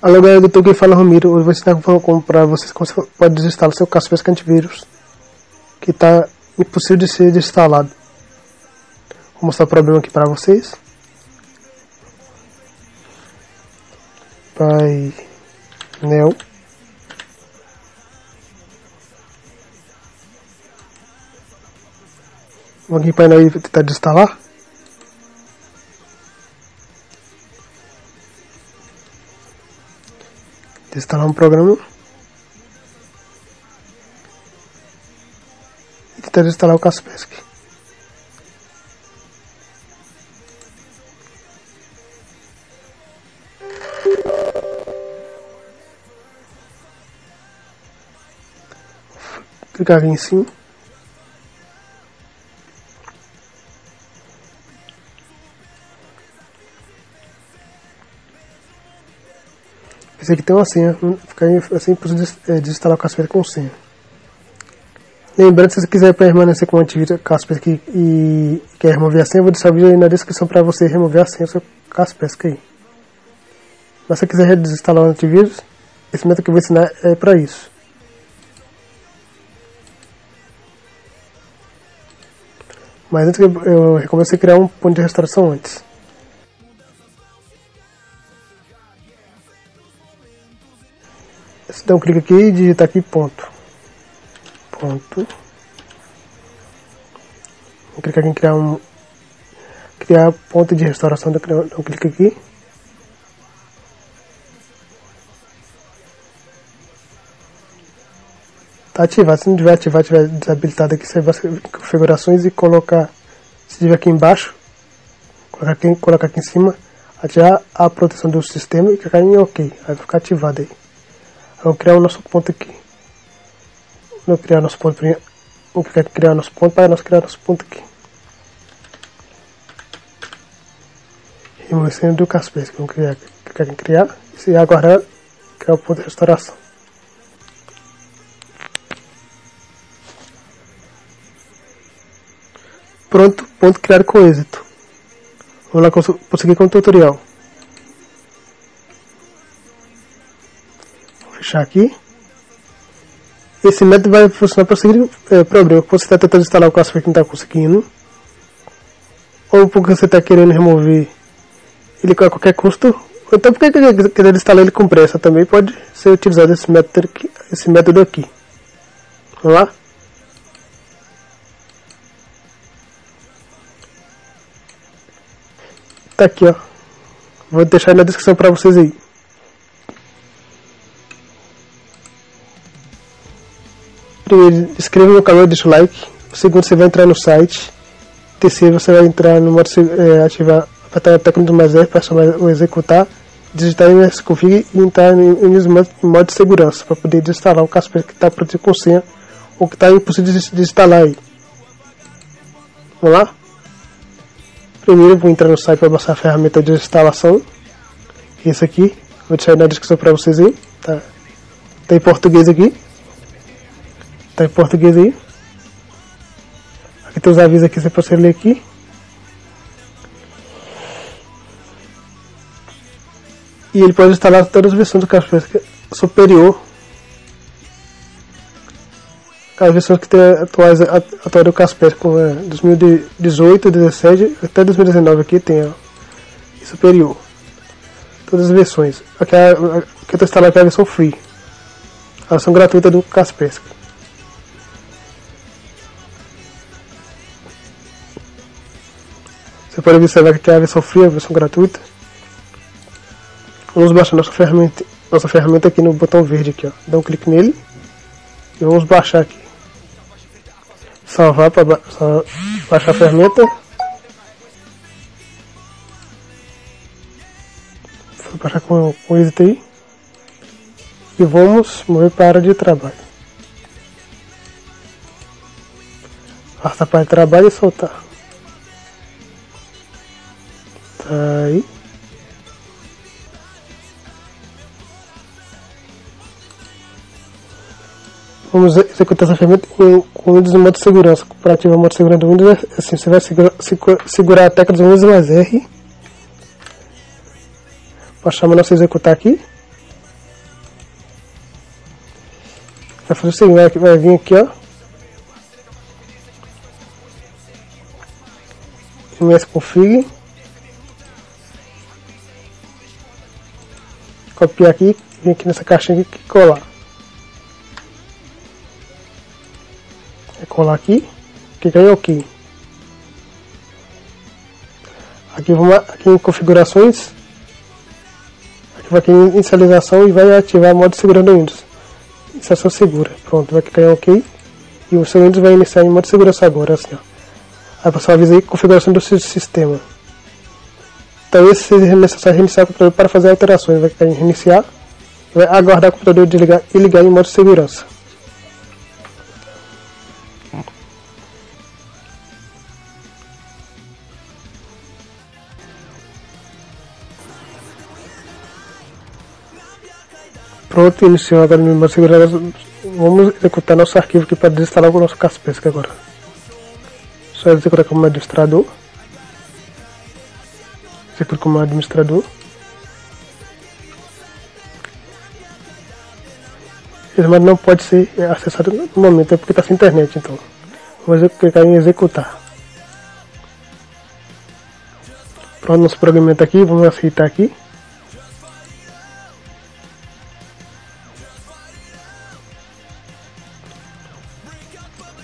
Alô galera do Tolkien Fala Ramiro, hoje para vocês como você pode desinstalar seu Kaspersky Antivírus que está impossível de ser desinstalado. Vou mostrar o problema aqui para vocês. Painel Vou aqui em painel e tentar desinstalar. Instalar um programa e tentar instalar o Kaspersky. Clicar aqui em cima. Esse aqui tem uma senha, fica assim para é, desinstalar o Kaspersky com senha. Lembrando, se você quiser permanecer com o antivírus Kaspersky e quer remover a senha, eu vou deixar o vídeo aí na descrição para você remover a senha do seu Kaspersky aí. Mas se você quiser desinstalar o antivírus, esse método que eu vou ensinar é para isso. Mas antes eu recomendo você criar um ponto de restauração antes. Então clica aqui e digita aqui ponto. Ponto. Vou clicar aqui em criar um. Criar ponto de restauração. Então clica aqui. Tá ativado. Se não tiver ativado, tiver desabilitado aqui, você vai configurações e colocar. Se tiver aqui embaixo, colocar aqui, colocar aqui em cima, ativar a proteção do sistema e clicar em OK. Aí vai ficar ativado aí. Vamos criar o nosso ponto aqui. Vamos criar nosso ponto. Vamos criar nosso ponto para nós criar nosso ponto aqui. Remoção do Kaspersky. Vamos criar, clicar em criar e aguardar criar o ponto de restauração. Pronto, ponto criado com êxito. Vamos lá prosseguir com o tutorial. Fechar aqui. Esse método vai funcionar para o seguinte é, problema. Você está tentando instalar o Casper que não está conseguindo. Ou porque você está querendo remover ele a qualquer custo. Ou então porque querendo instalar ele com pressa também pode ser utilizado esse método aqui. Esse método aqui. Vamos lá? Tá aqui, ó. Vou deixar na descrição para vocês aí. Primeiro, inscreva no canal e deixa o like. Segundo, você vai entrar no site. Terceiro, você vai entrar no modo é, ativar a técnica do mais R para o executar, digitar MS config e entrar em, em, em modo de segurança para poder desinstalar o Casper que está protegido com senha ou que está impossível de, instalar aí. Vamos lá? Primeiro, vou entrar no site para mostrar a ferramenta de instalação. Esse aqui, vou deixar na descrição para vocês aí. Tá, tá em português aqui. Tá em português aí. Aqui tem os avisos aqui, você pode ler aqui. E ele pode instalar todas as versões do Kaspersky superior. As versões que tem atuais, atual do Kaspersky, como é 2018, 17 até 2019 aqui tem ó, superior. Todas as versões. Aqui, é, aqui eu estou instalando aqui a versão free. A versão gratuita do Kaspersky. Pode observar que a versão free, a versão gratuita. Vamos baixar nossa ferramenta, nossa ferramenta aqui no botão verde aqui, ó. Dá um clique nele e vamos baixar aqui. Salvar para ba baixar a ferramenta. Vou baixar com, com êxito aí. E vamos mover para a área de trabalho. Arrastar para de trabalho e soltar. Vamos executar essa ferramenta com, com Windows no modo segurança. Para ativar o modo segurança do Windows, é assim, você vai segura, segura, segurar a tecla do Windows mais R. Baixar melhor nosso executar aqui. Vai fazer o seguinte, vai vir aqui, ó. MS config Copiar aqui, vir aqui nessa caixinha aqui e colar. É colar aqui, clicar em OK. Aqui vamos aqui em configurações. Aqui vai aqui em inicialização e vai ativar modo segura do Windows. Iniciação segura. Pronto, vai clicar em OK. E o seu Windows vai iniciar em modo segurança agora, assim ó. Aí você avisa aí configuração do sistema. Então esse é necessário reiniciar o computador para fazer alterações. Vai clicar em reiniciar. Vai aguardar o computador desligar e ligar em modo segurança. Pronto, iniciou agora no modo segurança. Vamos executar nosso arquivo aqui para desinstalar o nosso Kaspersky agora. Só executar como administrador. Executa como administrador. Esse comando não pode ser acessado no momento, é porque está sem internet, então. Vou clicar em executar. Pronto, nosso programa está aqui, vamos aceitar aqui.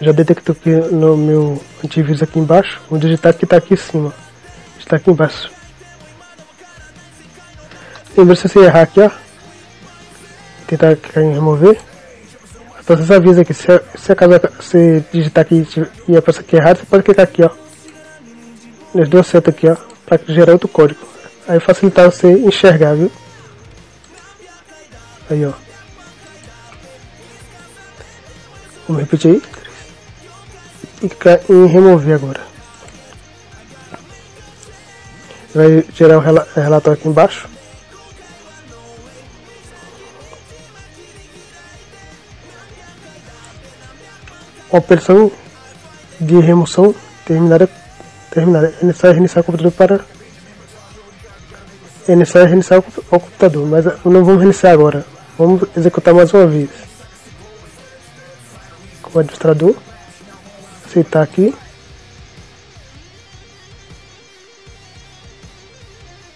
já detectou aqui no meu antivírus aqui embaixo, o digitar que está aqui em cima, está aqui embaixo. Lembra se você errar aqui, ó, tentar remover, então você avisa aqui, se, se acaso você digitar aqui e aparecer aqui errado, você pode clicar aqui, ó, nesse duas setas aqui, ó, para gerar outro código. Aí facilitar você enxergar, viu? Aí, ó. Vamos repetir aí e clicar em remover agora. Vai gerar o um relatório aqui embaixo. Operação de remoção terminada. terminada. É necessário reiniciar o computador para. É necessário reiniciar o computador, mas não vamos reiniciar agora. Vamos executar mais uma vez. Com o administrador aceitar aqui.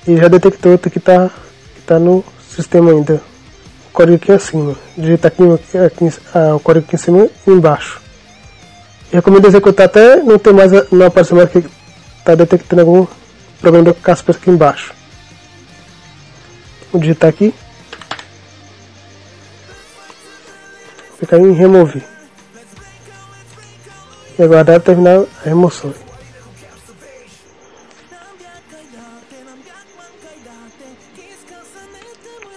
E já detectou que está que tá no sistema ainda. O código aqui acima. Digita aqui, aqui ah, o código aqui em cima e embaixo. Recomendo executar até não ter mais não aparecer mais que está detectando algum problema do Casper aqui embaixo. Vou digitar aqui. Ficar em remover e aguardar terminar a remoção.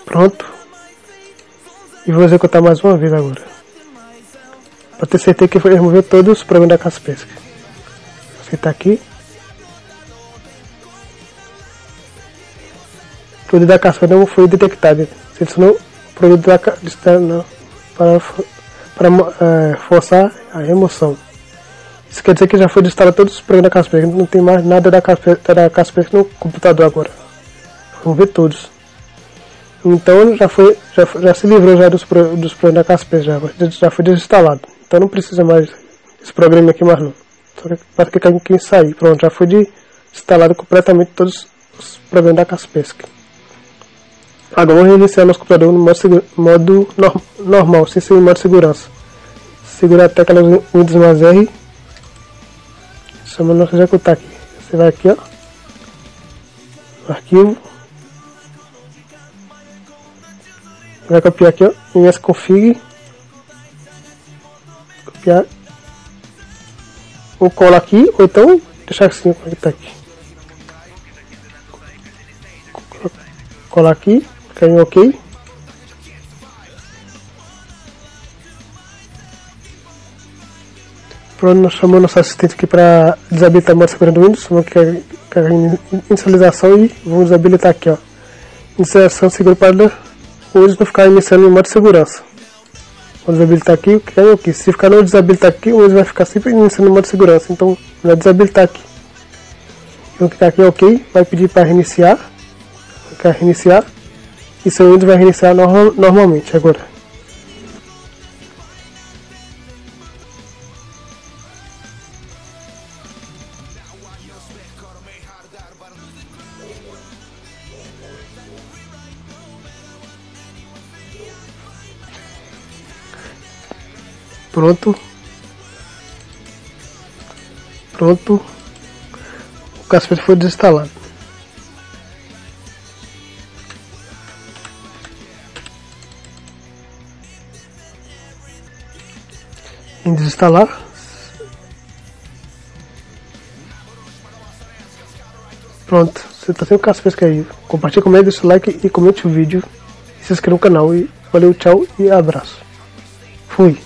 Pronto. E vou executar mais uma vez agora. Para ter certeza que foi remover todos os problemas da Kaspersky. Aceitar aqui. O produto da Kaspersky não foi detectado. Selecionou o produto da Kaspersky para, para é, forçar a remoção. Isso quer dizer que já foi instalado todos os programas da Kaspersky, não tem mais nada da Kaspersky, da Kaspersky no computador agora. Vamos ver todos. Então já foi, já, já se livrou já dos, dos programas da Kaspersky, já, já foi desinstalado. Então não precisa mais esse programa aqui mais não. Só que para clicar em sair. Pronto, já foi de, instalado completamente todos os programas da Kaspersky. Agora vamos reiniciar nosso computador no modo, modo normal, sem ser em modo segurança. Segura a tecla Windows mais R Chamando executar aqui. Você vai aqui, ó. Arquivo. Vai copiar aqui, ó. Em config. Copiar. Ou cola aqui, ou então deixar assim como é tá aqui. Colar aqui, clicar em OK. Pronto, nós chamamos nosso assistente aqui para desabilitar a segurança do Windows. Vamos clicar em inicialização e vamos desabilitar aqui, ó. Inicialização segura para o Windows não ficar iniciando em modo de segurança. Vamos desabilitar aqui, clicar em OK. Se ficar não desabilitar aqui, o Windows vai ficar sempre iniciando em modo de segurança. Então, vai desabilitar aqui. Vamos clicar aqui em OK, vai pedir para reiniciar. Em reiniciar. E seu Windows vai reiniciar normalmente agora. Pronto. Pronto. O Casper foi desinstalado. Em desinstalar. Pronto, você tá sem o Casper caído. Compartilhe com ele, deixa o like e comente o vídeo. Se inscreva no canal. E valeu, tchau e abraço. Fui.